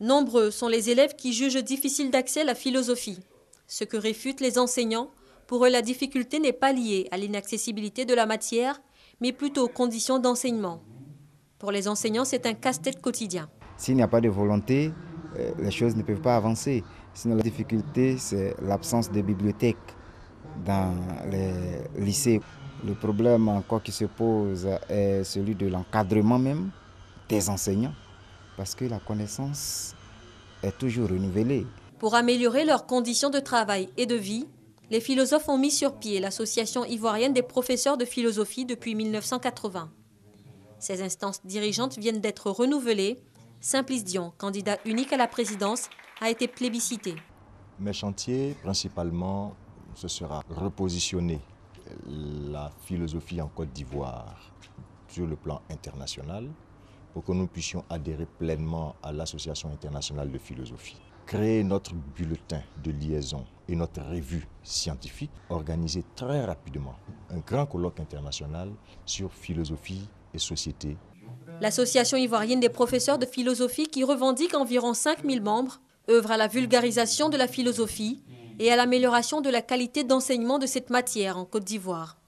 Nombreux sont les élèves qui jugent difficile d'accès à la philosophie. Ce que réfutent les enseignants, pour eux la difficulté n'est pas liée à l'inaccessibilité de la matière, mais plutôt aux conditions d'enseignement. Pour les enseignants, c'est un casse-tête quotidien. S'il n'y a pas de volonté, euh, les choses ne peuvent pas avancer. Sinon, la difficulté, c'est l'absence de bibliothèques dans les lycées. Le problème encore qui se pose est celui de l'encadrement même des enseignants, parce que la connaissance est toujours renouvelée. Pour améliorer leurs conditions de travail et de vie, les philosophes ont mis sur pied l'Association ivoirienne des professeurs de philosophie depuis 1980. Ces instances dirigeantes viennent d'être renouvelées. Simplice Dion, candidat unique à la présidence, a été plébiscité. Mes chantiers, principalement, ce sera repositionner la philosophie en Côte d'Ivoire sur le plan international pour que nous puissions adhérer pleinement à l'Association internationale de philosophie. Créer notre bulletin de liaison et notre revue scientifique, organiser très rapidement un grand colloque international sur philosophie et société. L'Association ivoirienne des professeurs de philosophie, qui revendique environ 5000 membres, œuvre à la vulgarisation de la philosophie et à l'amélioration de la qualité d'enseignement de cette matière en Côte d'Ivoire.